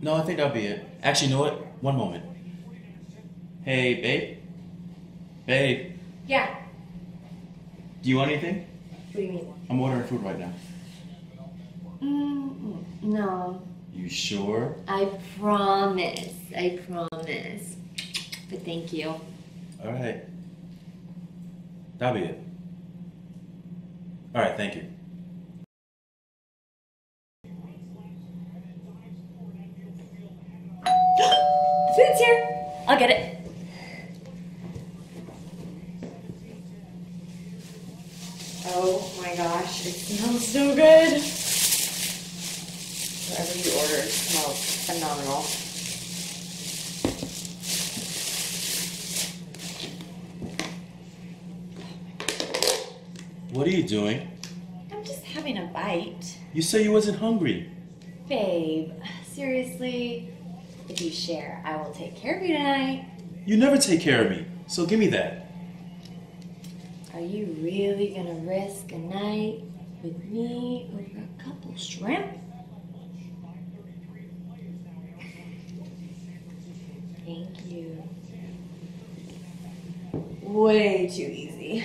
No, I think that'll be it. Actually, you know what? One moment. Hey, babe. Babe, Yeah. do you want anything? What do you mean? I'm ordering food right now. Mm, no. You sure? I promise. I promise. But thank you. All right. That'll be it. All right, thank you. Food's here. I'll get it. Oh my gosh, it smells so good. Whatever you ordered smells phenomenal. What are you doing? I'm just having a bite. You said you wasn't hungry. Babe, seriously, if you share, I will take care of you tonight. You never take care of me, so give me that. Are you really gonna risk a night with me over a couple shrimp? Thank you. Way too easy.